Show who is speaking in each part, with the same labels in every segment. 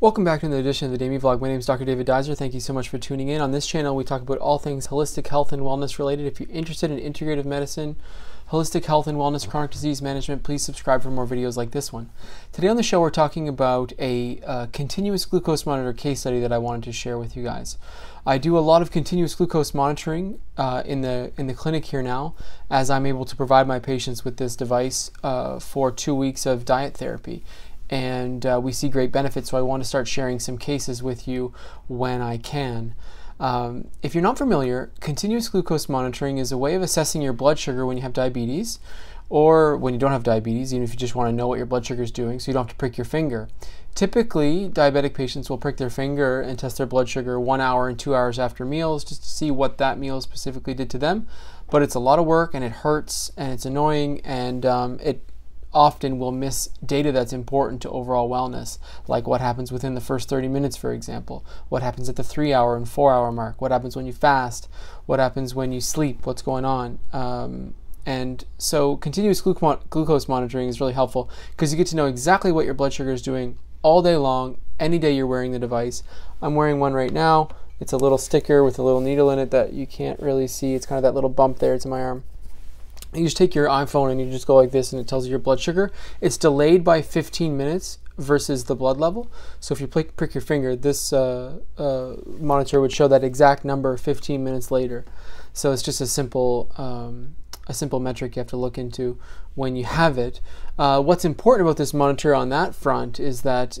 Speaker 1: Welcome back to another edition of the Damie Vlog. My name is Dr. David Duizer. Thank you so much for tuning in. On this channel, we talk about all things holistic health and wellness related. If you're interested in integrative medicine, holistic health and wellness, chronic disease management, please subscribe for more videos like this one. Today on the show, we're talking about a uh, continuous glucose monitor case study that I wanted to share with you guys. I do a lot of continuous glucose monitoring uh, in the in the clinic here now, as I'm able to provide my patients with this device uh, for two weeks of diet therapy and uh, we see great benefits. So I want to start sharing some cases with you when I can. Um, if you're not familiar, continuous glucose monitoring is a way of assessing your blood sugar when you have diabetes or when you don't have diabetes, even if you just want to know what your blood sugar is doing so you don't have to prick your finger. Typically, diabetic patients will prick their finger and test their blood sugar one hour and two hours after meals just to see what that meal specifically did to them. But it's a lot of work and it hurts and it's annoying and um, it often will miss data that's important to overall wellness, like what happens within the first 30 minutes, for example, what happens at the three hour and four hour mark, what happens when you fast, what happens when you sleep, what's going on. Um, and so continuous glucose monitoring is really helpful because you get to know exactly what your blood sugar is doing all day long, any day you're wearing the device. I'm wearing one right now. It's a little sticker with a little needle in it that you can't really see. It's kind of that little bump there. It's in my arm you just take your iPhone and you just go like this and it tells you your blood sugar. It's delayed by 15 minutes versus the blood level. So if you prick, prick your finger, this uh, uh, monitor would show that exact number 15 minutes later. So it's just a simple um, a simple metric you have to look into when you have it. Uh, what's important about this monitor on that front is that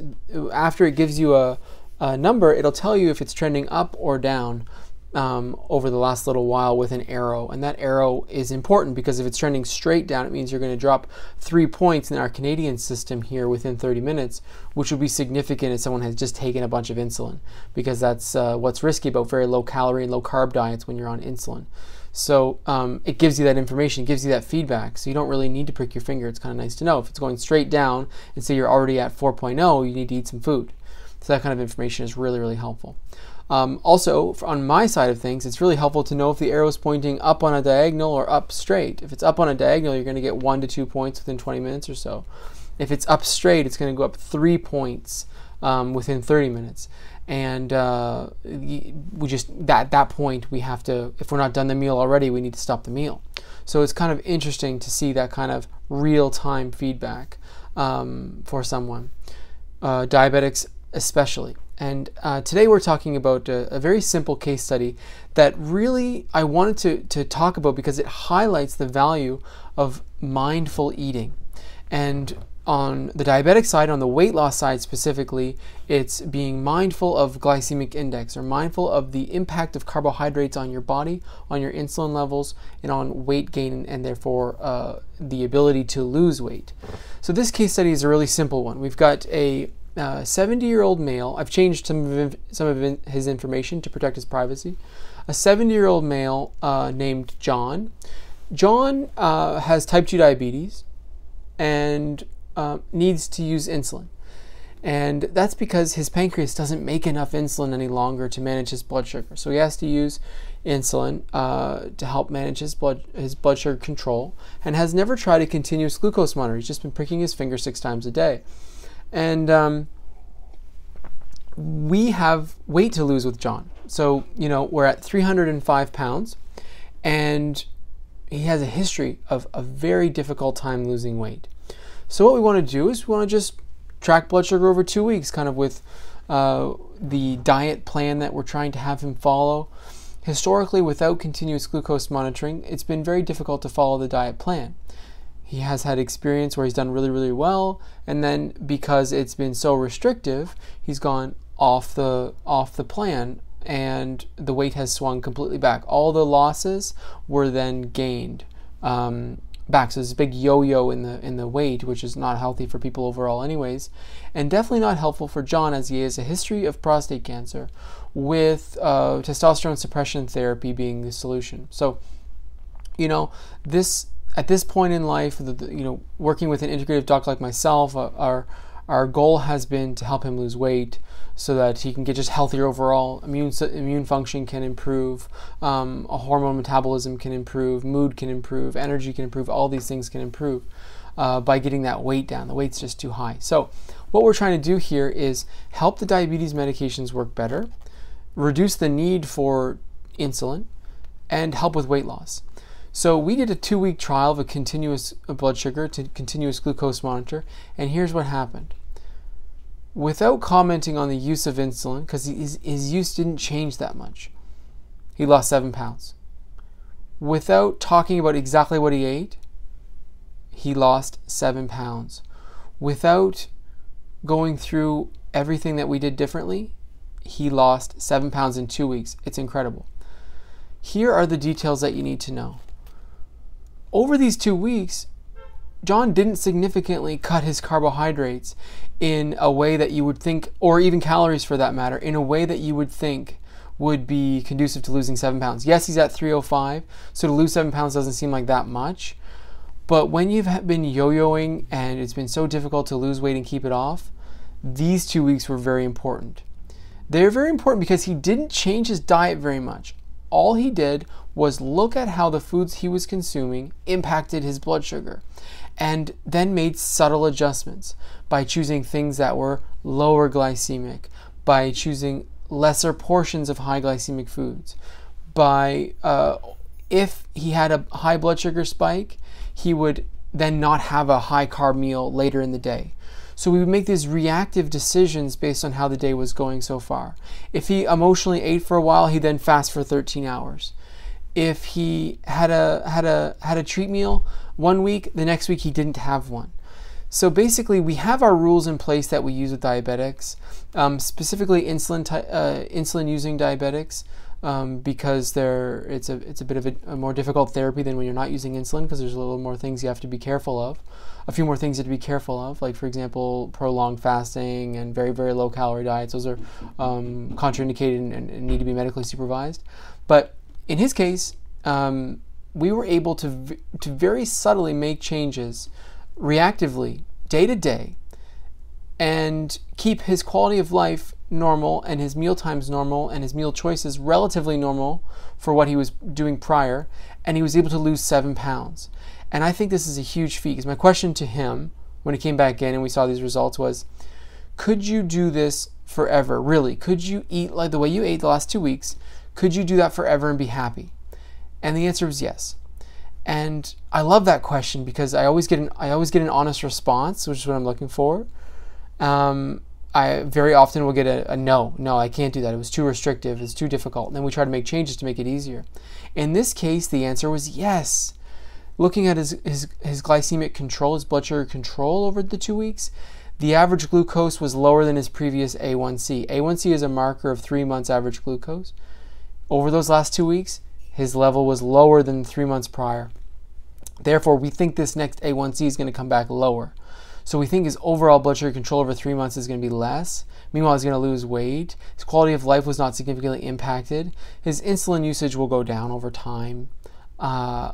Speaker 1: after it gives you a, a number, it'll tell you if it's trending up or down um, over the last little while with an arrow. And that arrow is important because if it's trending straight down, it means you're going to drop three points in our Canadian system here within 30 minutes, which would be significant if someone has just taken a bunch of insulin, because that's uh, what's risky about very low calorie and low carb diets when you're on insulin. So um, it gives you that information, it gives you that feedback. So you don't really need to prick your finger. It's kind of nice to know. If it's going straight down and say you're already at 4.0, you need to eat some food. So that kind of information is really, really helpful. Um, also, on my side of things, it's really helpful to know if the arrow is pointing up on a diagonal or up straight. If it's up on a diagonal, you're going to get one to two points within 20 minutes or so. If it's up straight, it's going to go up three points um, within 30 minutes. And uh, we just that that point we have to if we're not done the meal already, we need to stop the meal. So it's kind of interesting to see that kind of real time feedback um, for someone, uh, diabetics especially. And uh, today we're talking about a, a, very simple case study that really I wanted to, to talk about because it highlights the value of mindful eating. And on the diabetic side, on the weight loss side specifically, it's being mindful of glycemic index or mindful of the impact of carbohydrates on your body, on your insulin levels, and on weight gain and therefore uh, the ability to lose weight. So, this case study is a really simple one. We've got a 70 year old male, I've changed some of, some of his information to protect his privacy. A 70 year old male uh, named John. John uh, has type 2 diabetes and uh, needs to use insulin. And that's because his pancreas doesn't make enough insulin any longer to manage his blood sugar. So he has to use insulin uh, to help manage his blood his blood sugar control, and has never tried a continuous glucose monitor. He's just been pricking his finger six times a day. And um, we have weight to lose with John. So, you know, we're at 305 pounds, and he has a history of a very difficult time losing weight. So, what we want to do is we want to just track blood sugar over two weeks, kind of with uh, the diet plan that we're trying to have him follow. Historically, without continuous glucose monitoring, it's been very difficult to follow the diet plan he has had experience where he's done really really well and then because it's been so restrictive he's gone off the off the plan and the weight has swung completely back. All the losses were then gained um, back. So there's a big yo-yo in the in the weight which is not healthy for people overall anyways and definitely not helpful for john as he has a history of prostate cancer with uh, testosterone suppression therapy being the solution. So you know this at this point in life, the, the, you know, working with an integrative doctor like myself, uh, our our goal has been to help him lose weight so that he can get just healthier overall. Immune immune function can improve, um, a hormone metabolism can improve, mood can improve, energy can improve. All these things can improve. uh, by getting that weight down. The weight's just too high. So, what we're trying to do here is help the diabetes medications work better, reduce the need for insulin, and help with weight loss. So we did a two-week trial of a continuous uh, blood sugar to continuous glucose monitor, and here's what happened. Without commenting on the use of insulin, because his, his use didn't change that much, he lost seven pounds. Without talking about exactly what he ate, he lost seven pounds. Without going through everything that we did differently, he lost seven pounds in two weeks. It's incredible. Here are the details that you need to know over these two weeks, John didn't significantly cut his carbohydrates in a way that you would think, or even calories for that matter, in a way that you would think would be conducive to losing seven pounds. Yes, he's at 305, so to lose seven pounds doesn't seem like that much. But when you've been yo yoing and it's been so difficult to lose weight and keep it off, these two weeks were very important. They're very important because he didn't change his diet very much. All he did was look at how the foods he was consuming impacted his blood sugar and then made subtle adjustments by choosing things that were lower glycemic, by choosing lesser portions of high glycemic foods, by uh, if he had a high blood sugar spike, he would then not have a high carb meal later in the day. So we would make these reactive decisions based on how the day was going so far. If he emotionally ate for a while, he then fast for 13 hours if he had a had a had a treat meal one week, the next week he didn't have one. So basically, we have our rules in place that we use with diabetics, um, specifically insulin uh, insulin using diabetics, um, because they're it's a it's a bit of a, a, more difficult therapy than when you're not using insulin because there's a little more things you have to be careful of, a few more things you have to be careful of, like for example prolonged fasting and very very low calorie diets. Those are um, contraindicated and, and need to be medically supervised, but in his case, um, we were able to, to very subtly make changes reactively, day to day, and keep his quality of life normal and his meal times normal and his meal choices relatively normal for what he was doing prior. And he was able to lose seven pounds. And I think this is a huge feat because my question to him when he came back in and we saw these results was could you do this forever? Really? Could you eat like the way you ate the last two weeks? Could you do that forever and be happy? And the answer was yes. And I love that question because I always get an I always get an honest response, which is what I'm looking for. Um, I very often will get a, a, no, no, I can't do that. It was too restrictive. It's too difficult. And then we try to make changes to make it easier. In this case, the answer was yes. Looking at his, his, his glycemic control, his blood sugar control over the two weeks, the average glucose was lower than his previous A1C. A1C is a marker of three months average glucose. Over those last two weeks, his level was lower than three months prior. Therefore, we think this next A1C is going to come back lower. So we think his overall blood sugar control over three months is going to be less. Meanwhile, he's going to lose weight. His quality of life was not significantly impacted. His insulin usage will go down over time. Uh,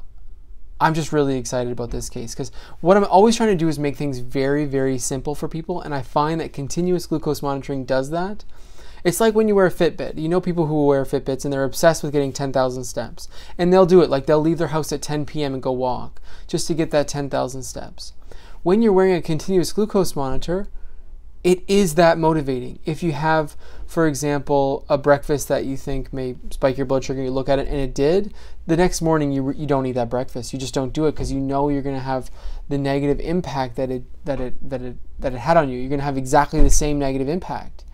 Speaker 1: I'm just really excited about this case because what I'm always trying to do is make things very, very simple for people. And I find that continuous glucose monitoring does that. It's like when you wear a Fitbit. You know people who wear Fitbits and they're obsessed with getting 10,000 steps. And they'll do it. Like they'll leave their house at 10 p.m. and go walk just to get that 10,000 steps. When you're wearing a continuous glucose monitor, it is that motivating. If you have, for example, a breakfast that you think may spike your blood sugar, you look at it and it did, the next morning you, you don't eat that breakfast. You just don't do it because you know you're going to have the negative impact that it that it that it that it had on you. You're going to have exactly the same negative impact.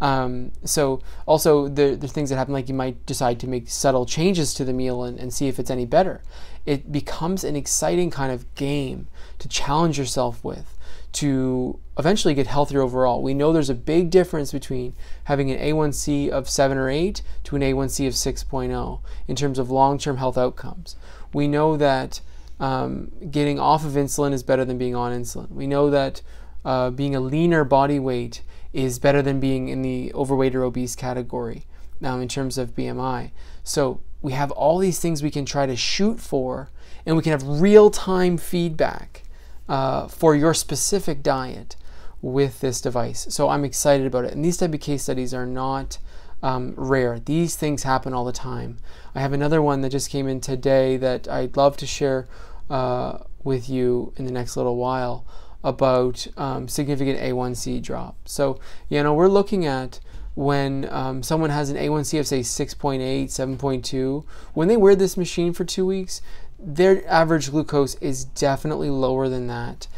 Speaker 1: Um, so also the, the things that happen, like you might decide to make subtle changes to the meal and, and see if it's any better. It becomes an exciting kind of game to challenge yourself with to eventually get healthier overall. We know there's a big difference between having an A1C of 7 or 8 to an A1C of 6.0 in terms of long term health outcomes. We know that um, getting off of insulin is better than being on insulin. We know that uh, being a leaner body weight is better than being in the overweight or obese category now in terms of BMI. So we have all these things we can try to shoot for, and we can have real time feedback uh, for your specific diet with this device. So I'm excited about it. And these type of case studies are not um, rare. These things happen all the time. I have another one that just came in today that I'd love to share uh, with you in the next little while about um, significant A1C drop. So, you know, we're looking at when um, someone has an A1C of say 6.8, 7.2, when they wear this machine for two weeks, their average glucose is definitely lower than that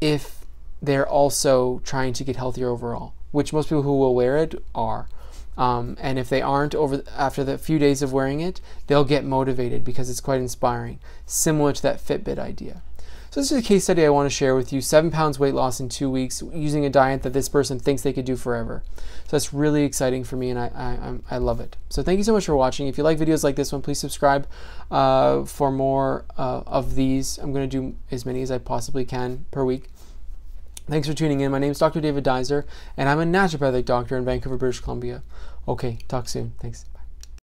Speaker 1: if they're also trying to get healthier overall, which most people who will wear it are. Um, and if they aren't over after the few days of wearing it, they'll get motivated because it's quite inspiring, similar to that Fitbit idea. So this is a case study I want to share with you: seven pounds weight loss in two weeks using a diet that this person thinks they could do forever. So that's really exciting for me, and I I, I love it. So thank you so much for watching. If you like videos like this one, please subscribe uh, for more uh, of these. I'm going to do as many as I possibly can per week. Thanks for tuning in. My name is Dr. David Duizer, and I'm a naturopathic doctor in Vancouver, British Columbia. Okay, talk soon. Thanks.